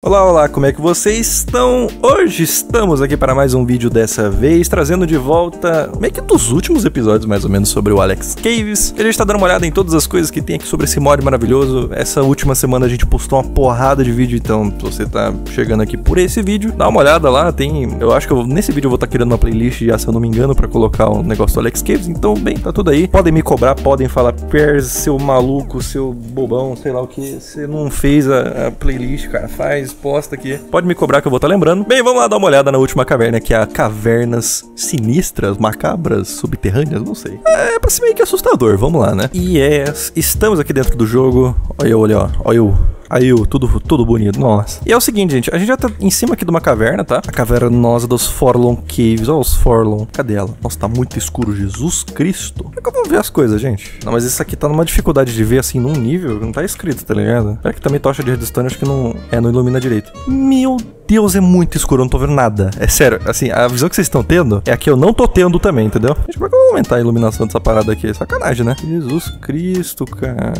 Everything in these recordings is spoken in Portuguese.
Olá, olá, como é que vocês estão? Hoje estamos aqui para mais um vídeo dessa vez, trazendo de volta meio que dos últimos episódios, mais ou menos, sobre o Alex Caves. A gente está dando uma olhada em todas as coisas que tem aqui sobre esse mod maravilhoso. Essa última semana a gente postou uma porrada de vídeo, então se você tá chegando aqui por esse vídeo, dá uma olhada lá, tem... Eu acho que eu, nesse vídeo eu vou estar tá criando uma playlist já, se eu não me engano, para colocar o negócio do Alex Caves, então, bem, tá tudo aí. Podem me cobrar, podem falar, Pers, seu maluco, seu bobão, sei lá o que, você não fez a, a playlist, cara, faz posta aqui. Pode me cobrar que eu vou estar tá lembrando. Bem, vamos lá dar uma olhada na última caverna, que é a Cavernas Sinistras, Macabras, Subterrâneas, não sei. É pra ser meio que assustador, vamos lá, né? Yes, estamos aqui dentro do jogo. Olha eu, olha, ó. Olha eu. Aí, tudo, tudo bonito, nossa. E é o seguinte, gente, a gente já tá em cima aqui de uma caverna, tá? A caverna nossa dos Forlon Caves. Olha os Forlon. Cadê ela? Nossa, tá muito escuro, Jesus Cristo. Como é que eu vou ver as coisas, gente? Não, mas isso aqui tá numa dificuldade de ver, assim, num nível, não tá escrito, tá ligado? É que também tocha de redstone, acho que não... É, não ilumina direito. Meu Deus, é muito escuro, eu não tô vendo nada. É sério, assim, a visão que vocês estão tendo é a que eu não tô tendo também, entendeu? Gente, como é que eu vou aumentar a iluminação dessa parada aqui? Sacanagem, né? Jesus Cristo, cara.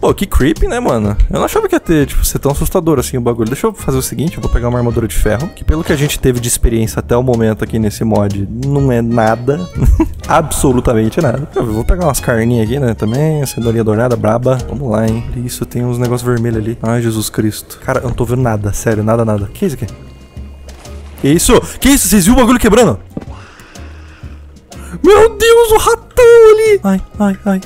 Pô, que creepy, né, mano? Eu não achava que ia ter, tipo, ser tão assustador assim o bagulho. Deixa eu fazer o seguinte, eu vou pegar uma armadura de ferro, que pelo que a gente teve de experiência até o momento aqui nesse mod, não é nada. Absolutamente nada. Eu vou pegar umas carninhas aqui, né, também, cenourinha dourada, braba. Vamos lá, hein. Isso, tem uns negócios vermelhos ali. Ai, Jesus Cristo. Cara, eu não tô vendo nada, sério, nada, nada. Que isso aqui? Que isso? Que isso? Vocês viram o bagulho quebrando? Meu Deus, o ratão ali! Ai, ai, ai.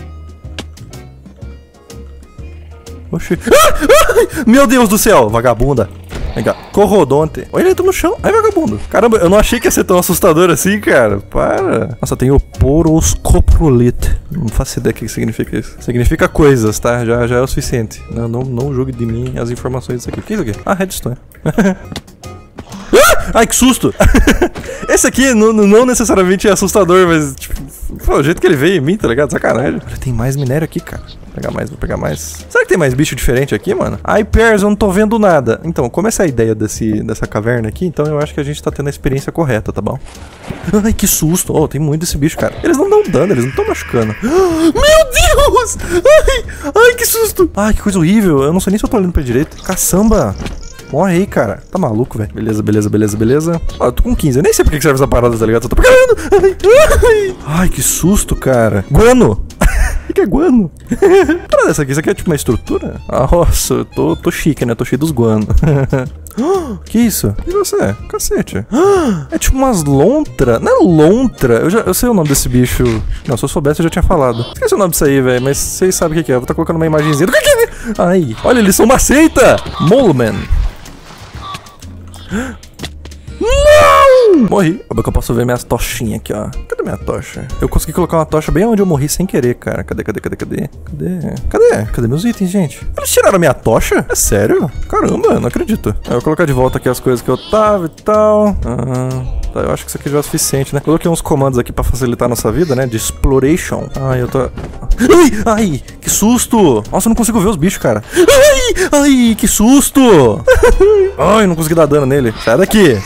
Oxi. Ah, meu Deus do céu, vagabunda. Vem cá. Corrodonte. Olha, ele tá no chão. Ai, vagabundo. Caramba, eu não achei que ia ser tão assustador assim, cara. Para. Nossa, tem o poroscoprolite. Não faço ideia do que significa isso. Significa coisas, tá? Já, já é o suficiente. Não, não, não julgue de mim as informações disso aqui. O que é isso aqui? Ah, redstone. Ai, que susto! Esse aqui não, não necessariamente é assustador, mas, tipo, o jeito que ele veio em mim, tá ligado? Sacanagem. Tem mais minério aqui, cara. Vou pegar mais, vou pegar mais. Será que tem mais bicho diferente aqui, mano? Ai, Pers, eu não tô vendo nada. Então, como essa é a ideia desse, dessa caverna aqui, então eu acho que a gente tá tendo a experiência correta, tá bom? Ai, que susto. Oh, tem muito desse bicho, cara. Eles não dão dano, eles não estão machucando. Meu Deus! Ai, ai, que susto. Ai, que coisa horrível. Eu não sei nem se eu tô olhando pra direita. Caçamba. Morre aí, cara. Tá maluco, velho. Beleza, beleza, beleza, beleza. Ó, eu tô com 15. Eu nem sei pra que serve essa parada, tá ligado? Eu tô pegando. Ai, que susto, cara. Guano. O que é guano? Olha essa aqui, isso aqui é tipo uma estrutura? Ah, nossa, eu tô, tô chique, né? Tô cheio dos guanos. que isso? E você? Cacete. É tipo umas lontra. Não é lontra? Eu, já, eu sei o nome desse bicho. Não, se eu soubesse eu já tinha falado. Esqueci o nome disso aí, velho. Mas vocês sabem o que é. Eu vou estar tá colocando uma imagenzinha. O que é? Ai. Olha, eles são uma seita. Moleman. Não! Morri. Como é que eu posso ver minhas tochinhas aqui, ó? Cadê minha tocha? Eu consegui colocar uma tocha bem onde eu morri sem querer, cara. Cadê, cadê, cadê, cadê? Cadê? Cadê? Cadê meus itens, gente? Eles tiraram minha tocha? É sério? Caramba, não acredito. Eu vou colocar de volta aqui as coisas que eu tava e tal. Ah... Tá, eu acho que isso aqui já é o suficiente, né? Coloquei uns comandos aqui pra facilitar a nossa vida, né? De exploration. Ai, eu tô... Ai, ai, que susto! Nossa, eu não consigo ver os bichos, cara. Ai, ai, que susto! Ai, não consegui dar dano nele. Sai daqui.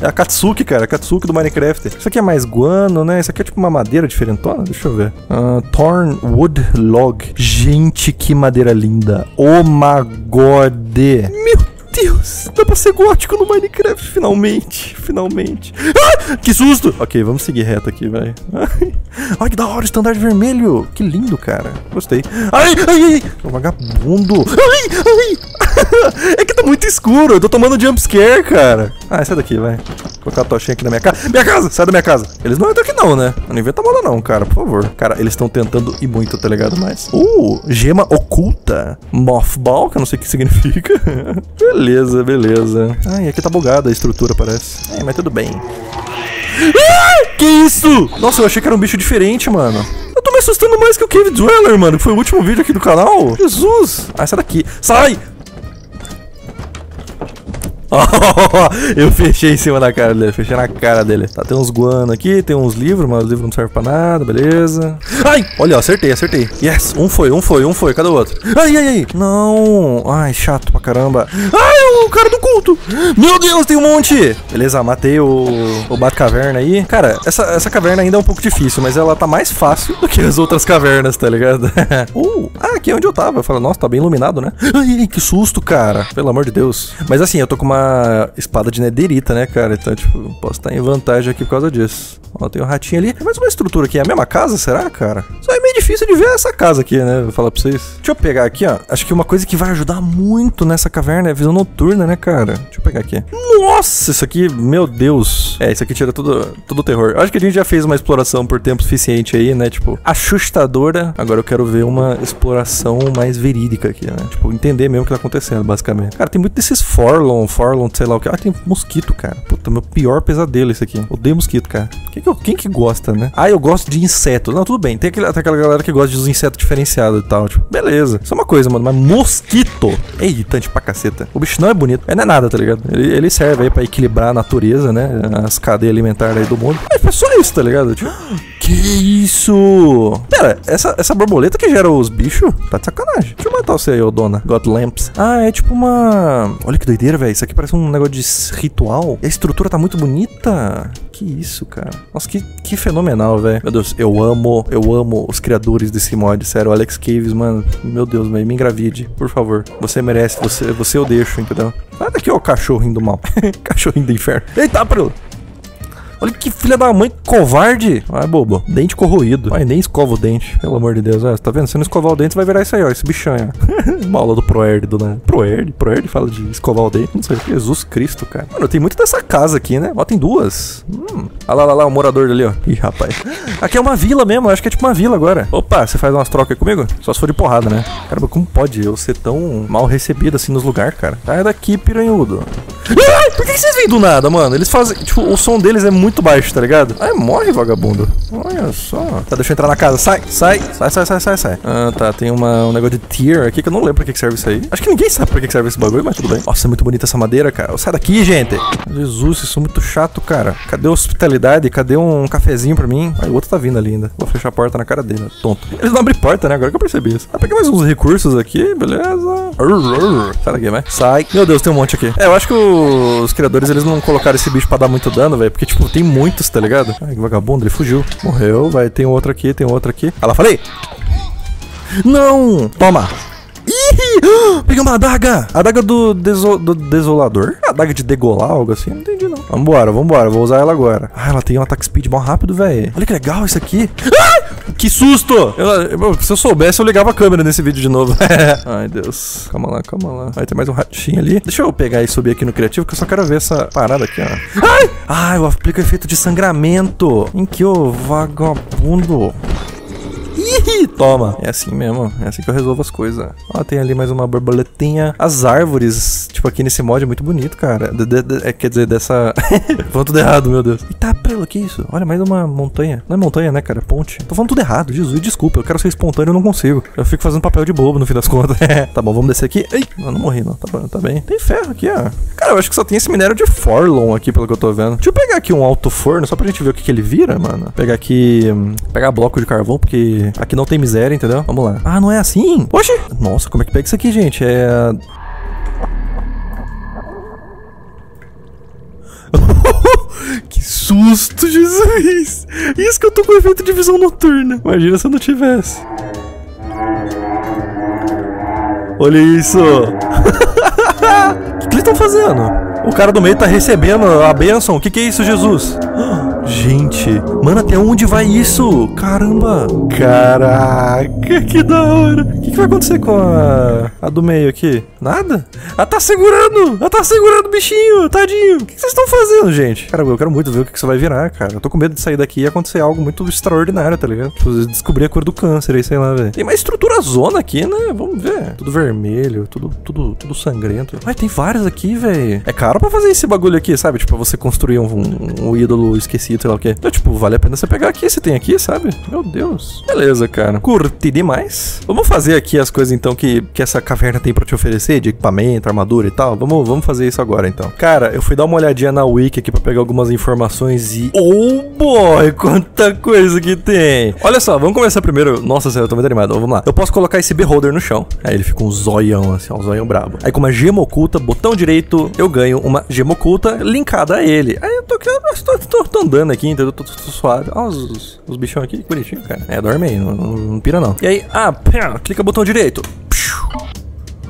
É a Katsuki, cara. A Katsuki do Minecraft. Isso aqui é mais guano, né? Isso aqui é tipo uma madeira diferentona. Deixa eu ver. Uh, Torn Wood Log. Gente, que madeira linda. Oh my god. Meu Deus, dá pra ser gótico no Minecraft, finalmente, finalmente. Ah, que susto! Ok, vamos seguir reto aqui, velho. Ai, que da hora, estandarte vermelho. Que lindo, cara. Gostei. Ai, ai, ai. Vagabundo. Ai, ai. é que tá muito escuro, eu tô tomando jumpscare, cara. Ah, sai daqui, vai. Colocar a tochinha aqui na minha casa. Minha casa! Sai da minha casa! Eles não entram aqui não, né? Não inventa moda não, cara, por favor. Cara, eles estão tentando ir muito, tá ligado? Mas... Uh, gema oculta. Mothball, que eu não sei o que significa. beleza, beleza. Ai, aqui tá bugada a estrutura, parece. É, mas tudo bem. Ah, que isso? Nossa, eu achei que era um bicho diferente, mano. Eu tô me assustando mais que o Cave Dweller, mano, que foi o último vídeo aqui do canal. Jesus! Ah, sai daqui. Sai! eu fechei em cima da cara dele, fechei na cara dele. Tá, tem uns guano aqui, tem uns livros, mas os livros não servem pra nada, beleza. Ai, olha, acertei, acertei. Yes, um foi, um foi, um foi, cadê o outro? Ai, ai, ai, não. Ai, chato pra caramba. Ai, o cara do culto. Meu Deus, tem um monte. Beleza, matei o, o Batcaverna aí. Cara, essa, essa caverna ainda é um pouco difícil, mas ela tá mais fácil do que as outras cavernas, tá ligado? uh, ah, aqui é onde eu tava. Eu falei, nossa, tá bem iluminado, né? Ai, que susto, cara. Pelo amor de Deus. Mas assim, eu tô com uma espada de nederita, né, cara? Então, tipo, posso estar em vantagem aqui por causa disso. Ó, tem um ratinho ali. Mais uma estrutura aqui. É a mesma casa, será, cara? Só é meio difícil de ver essa casa aqui, né? Vou falar pra vocês. Deixa eu pegar aqui, ó. Acho que uma coisa que vai ajudar muito nessa caverna é a visão noturna, né, cara? Deixa eu pegar aqui. Nossa, isso aqui, meu Deus. É, isso aqui tira tudo, tudo o terror. Acho que a gente já fez uma exploração por tempo suficiente aí, né? Tipo, assustadora. Agora eu quero ver uma exploração mais verídica aqui, né? Tipo, entender mesmo o que tá acontecendo, basicamente. Cara, tem muito desses Forlon, Forlon, sei lá o que. Ah, tem mosquito, cara. Puta, meu pior pesadelo esse aqui. Odeio mosquito, cara. Quem que, quem que gosta, né? Ah, eu gosto de insetos. Não, tudo bem. Tem, aquele, tem aquela galera que gosta uns insetos diferenciados e tal. Tipo, beleza. Isso é uma coisa, mano. Mas mosquito é irritante pra caceta. O bicho não é bonito. É, não é nada, tá ligado? Ele, ele serve aí pra equilibrar a natureza, né? As cadeias alimentares aí do mundo. É só isso, tá ligado? Tipo, que isso? Pera, essa, essa borboleta que gera os bichos? Tá de sacanagem. Deixa eu matar você aí, ô dona. God Lamps. Ah, é tipo uma. Olha que doideira, velho. Isso aqui parece um negócio de ritual. E a estrutura tá muito bonita. Que isso, cara. Nossa, que, que fenomenal, velho. Meu Deus, eu amo, eu amo os criadores desse mod, sério. Alex Caves, mano. Meu Deus, velho. Me engravide, por favor. Você merece, você, você eu deixo, entendeu? Sai daqui, ó, cachorrinho do mal. cachorrinho do inferno. Eita, April. Olha que filha da mãe covarde. Ai, bobo. Dente corroído. Ai, nem escova o dente. Pelo amor de Deus. Ah, tá vendo? Se não escovar o dente, você vai virar isso aí, ó. Esse bichão, ó. Uma aula do Proerd do né? Proerd? Proerd fala de escovar o dente. Não sei. Jesus Cristo, cara. Mano, tem muito dessa casa aqui, né? Ó, tem duas. Hum. Olha lá, lá, lá, o morador dali, ó. Ih, rapaz. Aqui é uma vila mesmo. Eu acho que é tipo uma vila agora. Opa, você faz umas trocas comigo? Só se for de porrada, né? Caramba, como pode eu ser tão mal recebido assim nos lugares, cara? Sai daqui, piranhudo. Ai, por que vocês vêm do nada, mano? Eles fazem. Tipo, o som deles é muito baixo, tá ligado? Ai, morre, vagabundo. Olha só. Tá, deixa eu entrar na casa. Sai, sai, sai, sai, sai, sai, sai. Ah, tá. Tem uma, um negócio de tier aqui que eu não lembro pra que serve isso aí. Acho que ninguém sabe pra que serve esse bagulho, mas tudo bem. Nossa, é muito bonita essa madeira, cara. Sai daqui, gente. Jesus, isso é muito chato, cara. Cadê a hospitalidade? Cadê um cafezinho pra mim? Ai, o outro tá vindo ali ainda. Vou fechar a porta na cara dele, tonto. Eles não abrem porta, né? Agora que eu percebi isso. Ah, pegar mais uns recursos aqui, beleza. Sai daqui, vai. Sai. Meu Deus, tem um monte aqui. É, eu acho que os criadores, eles não colocaram esse bicho pra dar muito dano, velho. Porque, tipo, tem muitos, tá ligado? Ai, que vagabundo, ele fugiu. Morreu, vai. Tem outro aqui, tem outro aqui. Ah lá, falei! Não! Toma! Ih! Peguei uma adaga! Adaga do, deso, do desolador? Adaga de degolar, algo assim? Não entendi, não. Vambora, vambora. Vou usar ela agora. Ah, ela tem um ataque speed mó rápido, velho. Olha que legal isso aqui. Ah! Que susto! Eu, eu, se eu soubesse, eu ligava a câmera nesse vídeo de novo. Ai, Deus. Calma lá, calma lá. Vai ter mais um ratinho ali. Deixa eu pegar e subir aqui no criativo, que eu só quero ver essa parada aqui, ó. Ai! Ai, eu aplico efeito de sangramento. Em que, ô vagabundo? Ih, toma. É assim mesmo. É assim que eu resolvo as coisas. Ó, tem ali mais uma borboletinha. As árvores, tipo, aqui nesse mod é muito bonito, cara. De, de, de, é, quer dizer, dessa. falando tudo errado, meu Deus. Eita, prela, que isso? Olha, mais uma montanha. Não é montanha, né, cara? Ponte. Tô falando tudo errado. Jesus, desculpa. Eu quero ser espontâneo, eu não consigo. Eu fico fazendo papel de bobo no fim das contas. tá bom, vamos descer aqui. Ei, eu não morri, não. Tá bom, tá bem. Tem ferro aqui, ó. Cara, eu acho que só tem esse minério de Forlon aqui, pelo que eu tô vendo. Deixa eu pegar aqui um alto forno, só pra gente ver o que, que ele vira, mano. Pegar aqui. Hum, pegar bloco de carvão, porque aqui não tem miséria, entendeu? Vamos lá. Ah, não é assim? Oxi! Nossa, como é que pega isso aqui, gente? É. que susto, Jesus! Isso que eu tô com efeito de visão noturna. Imagina se eu não tivesse. Olha isso! O que, que eles estão fazendo? O cara do meio tá recebendo a bênção. O que, que é isso, Jesus? Gente, mano, até onde vai isso? Caramba! Caraca, que da hora! O que, que vai acontecer com a, a do meio aqui? Nada? Ela tá segurando! Ela tá segurando o bichinho, tadinho! O que, vocês estão fazendo, gente? Cara, eu quero muito ver o que, que isso vai virar, cara. Eu tô com medo de sair daqui e acontecer algo muito extraordinário, tá ligado? Tipo, descobrir a cor do câncer aí, sei lá, velho. Tem uma estrutura zona aqui, né? Vamos ver. Tudo vermelho, tudo, tudo, tudo sangrento. Ai, tem várias aqui, velho. É caro pra fazer esse bagulho aqui, sabe? Tipo, você construir um, um, um ídolo esquecido aqui, sei lá o quê. Então, tipo, vale a pena você pegar aqui, se tem aqui, sabe? Meu Deus. Beleza, cara. Curti demais. Vamos fazer aqui as coisas, então, que, que essa caverna tem pra te oferecer, de equipamento, armadura e tal. Vamos, vamos fazer isso agora, então. Cara, eu fui dar uma olhadinha na wiki aqui pra pegar algumas informações e... Oh, boy! Quanta coisa que tem! Olha só, vamos começar primeiro... Nossa eu tô muito animado. Vamos lá. Eu posso colocar esse beholder no chão. Aí ele fica um zoião, assim, um zoião brabo. Aí com uma gema oculta, botão direito, eu ganho uma gema oculta linkada a ele. Aí eu tô, eu tô, tô, tô andando aqui, entendeu? Tô, tô, tô suave. Olha os, os, os bichão aqui, que bonitinho, cara. É, dorme aí, não, não, não pira não. E aí, ah, pá, clica botão direito.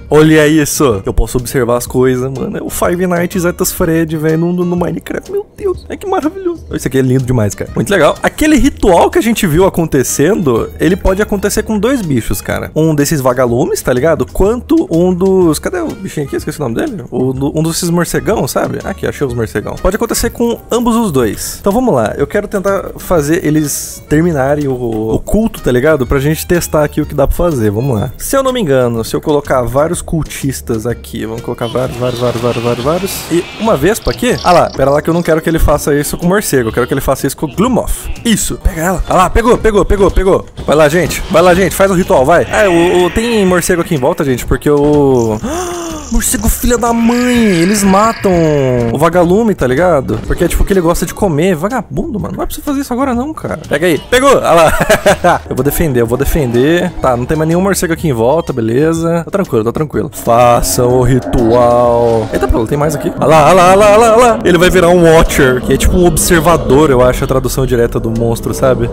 Olha isso! Eu posso observar as coisas, mano. É o Five Nights at Fred, velho, no, no, Minecraft. Meu Deus, é que maravilhoso. Isso aqui é lindo demais, cara. Muito legal. Aquele ritual que a gente viu acontecendo, ele pode acontecer com dois bichos, cara. Um desses vagalumes, tá ligado? Quanto um dos... Cadê o bichinho aqui? Esqueci o nome dele. Um desses morcegão, sabe? Aqui, achei os morcegão. Pode acontecer com ambos os dois. Então vamos lá. Eu quero tentar fazer eles terminarem o, o culto, tá ligado? Pra gente testar aqui o que dá pra fazer. Vamos lá. Se eu não me engano, se eu colocar vários vários cultistas aqui. Vamos colocar vários, vários, vários, vários, vários, vários. E uma vespa aqui? Ah lá, pera lá que eu não quero que ele faça isso com morcego. Eu quero que ele faça isso com o Glumoth. Isso, pega ela. Ah lá, pegou, pegou, pegou, pegou. Vai lá, gente. Vai lá, gente. Faz o ritual, vai. Ah, o, o tem morcego aqui em volta, gente, porque o... Morcego filha da mãe, eles matam o vagalume, tá ligado? Porque é tipo que ele gosta de comer. Vagabundo, mano. Não é pra você fazer isso agora não, cara. Pega aí. Pegou! Olha lá. eu vou defender, eu vou defender. Tá, não tem mais nenhum morcego aqui em volta, beleza. Tá tranquilo, tá tranquilo. Façam o ritual. Eita, pô, tem mais aqui. Olha lá, olha lá, olha lá, olha lá. Ele vai virar um Watcher, que é tipo um observador, eu acho, a tradução direta do monstro, sabe?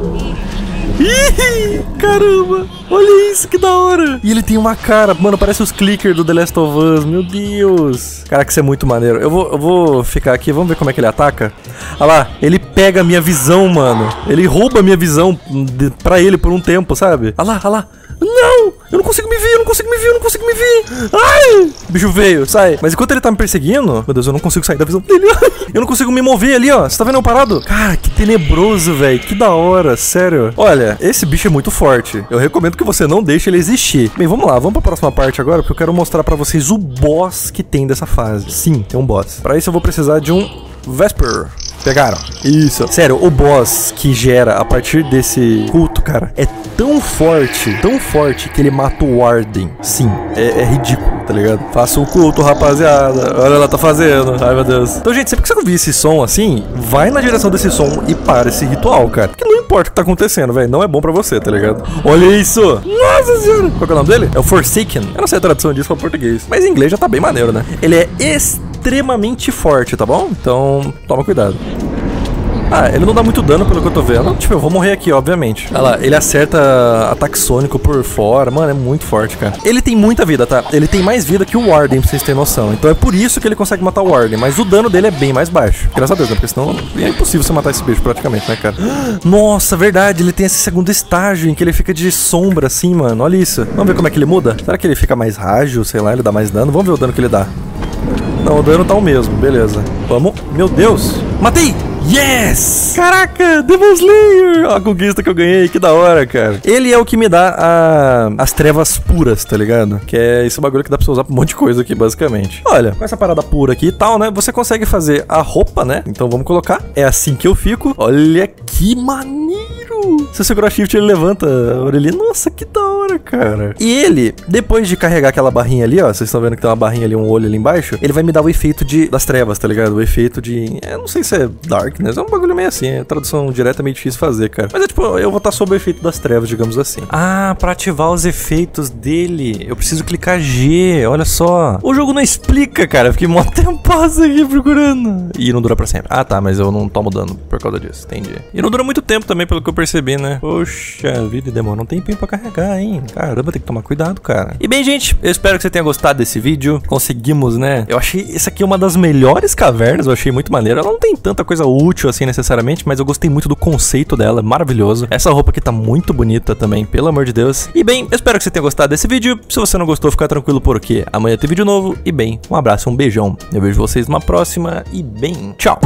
Ih, caramba! Olha isso, que da hora! E ele tem uma cara, mano, parece os clickers do The Last of Us, meu Deus! Caraca, isso é muito maneiro. Eu vou, eu vou ficar aqui, vamos ver como é que ele ataca. Olha lá, ele pega a minha visão, mano. Ele rouba a minha visão de, pra ele por um tempo, sabe? Olha lá, olha lá. Não! Eu não consigo me ver, eu não consigo me ver, eu não consigo me ver! Ai! O bicho veio, sai. Mas enquanto ele tá me perseguindo, meu Deus, eu não consigo sair da visão dele. eu não consigo me mover ali, ó. Você tá vendo eu parado? Cara, que tenebroso, velho. Que da hora, sério. Olha, esse bicho é muito forte. Eu recomendo que você não deixe ele existir. Bem, vamos lá, vamos pra próxima parte agora, porque eu quero mostrar pra vocês o boss que tem dessa fase. Sim, tem um boss. Pra isso eu vou precisar de um Vesper. Pegaram. Isso. Sério, o boss que gera a partir desse culto, cara, é tão forte, tão forte que ele mata o Warden. Sim, é, é ridículo, tá ligado? Faça o culto, rapaziada. Olha ela tá fazendo. Ai, meu Deus. Então, gente, sempre que você ouvir esse som assim, vai na direção desse som e para esse ritual, cara. Porque não importa o que tá acontecendo, velho. Não é bom pra você, tá ligado? Olha isso. Nossa senhora. Qual é o nome dele? É o Forsaken. Eu não sei a tradução disso pra português. Mas em inglês já tá bem maneiro, né? Ele é extremamente extremamente forte, tá bom? Então, toma cuidado. Ah, ele não dá muito dano pelo que eu tô vendo. Tipo, eu vou morrer aqui, obviamente. Olha lá, ele acerta ataque sônico por fora. Mano, é muito forte, cara. Ele tem muita vida, tá? Ele tem mais vida que o Warden, pra vocês terem noção. Então é por isso que ele consegue matar o Warden. Mas o dano dele é bem mais baixo. Graças a Deus, né? Porque senão é impossível você matar esse bicho praticamente, né, cara? Nossa, verdade. Ele tem esse segundo estágio em que ele fica de sombra assim, mano. Olha isso. Vamos ver como é que ele muda? Será que ele fica mais rágil? Sei lá, ele dá mais dano? Vamos ver o dano que ele dá. Não, o dano tá o mesmo, beleza. Vamos. Meu Deus! Matei! Yes! Caraca, Demon Slayer! A conquista que eu ganhei, que da hora, cara. Ele é o que me dá a... as trevas puras, tá ligado? Que é esse bagulho que dá pra você usar pra um monte de coisa aqui, basicamente. Olha, com essa parada pura aqui e tal, né? Você consegue fazer a roupa, né? Então vamos colocar. É assim que eu fico. Olha que maneiro! Se eu segurar shift, ele levanta a orelhinha. Nossa, que da hora, cara. E ele, depois de carregar aquela barrinha ali, ó, vocês estão vendo que tem uma barrinha ali, um olho ali embaixo, ele vai me dar o efeito de das trevas, tá ligado? O efeito de, eu não sei se é darkness, é um bagulho meio assim, é tradução direta é meio difícil fazer, cara. Mas é tipo, eu vou estar sob o efeito das trevas, digamos assim. Ah, para ativar os efeitos dele, eu preciso clicar G, olha só. O jogo não explica, cara, eu fiquei mó tempo aqui procurando. E não dura pra sempre. Ah, tá, mas eu não tomo dano por causa disso, entendi. E não dura muito tempo também, pelo que eu percebi, né? Poxa vida, demora um tempinho pra carregar, hein? Caramba, tem que tomar cuidado, cara. E bem, gente, eu espero que você tenha gostado desse vídeo. Conseguimos, né? Eu achei essa aqui uma das melhores cavernas, eu achei muito maneiro. Ela não tem tanta coisa útil assim necessariamente, mas eu gostei muito do conceito dela, maravilhoso. Essa roupa aqui tá muito bonita também, pelo amor de Deus. E bem, eu espero que você tenha gostado desse vídeo. Se você não gostou, fica tranquilo porque amanhã tem vídeo novo. E bem, um abraço, um beijão. Eu vejo vocês numa próxima e bem, tchau!